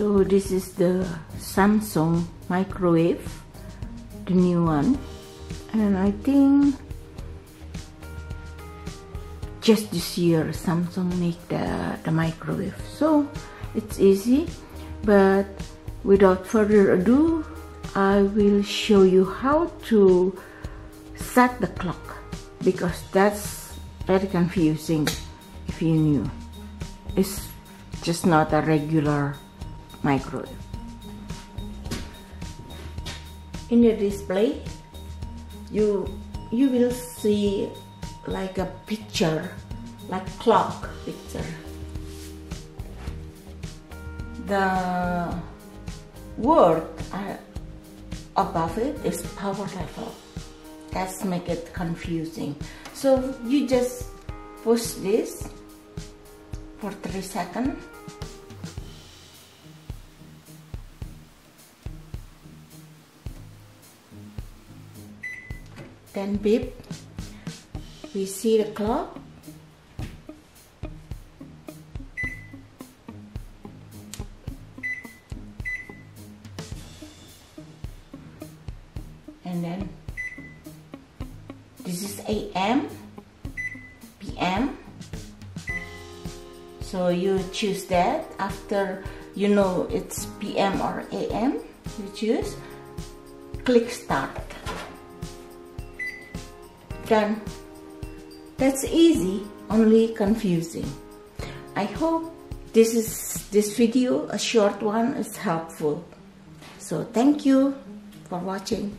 so this is the Samsung microwave the new one. And I think just this year Samsung make the, the microwave. So it's easy but without further ado I will show you how to set the clock because that's very confusing if you knew. It's just not a regular microwave in the display you you will see like a picture like clock picture. The word above it is power level. That's make it confusing. So you just push this for three seconds then beep. We see the clock. And then this is AM PM so you choose that after you know it's PM or AM you choose. Click start done. That's easy only confusing. I hope this is this video a short one is helpful. So thank you for watching